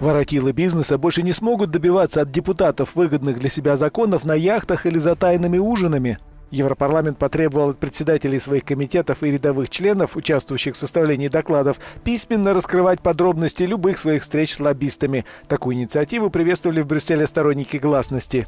Воротилы бизнеса больше не смогут добиваться от депутатов выгодных для себя законов на яхтах или за тайными ужинами. Европарламент потребовал от председателей своих комитетов и рядовых членов, участвующих в составлении докладов, письменно раскрывать подробности любых своих встреч с лоббистами. Такую инициативу приветствовали в Брюсселе сторонники гласности.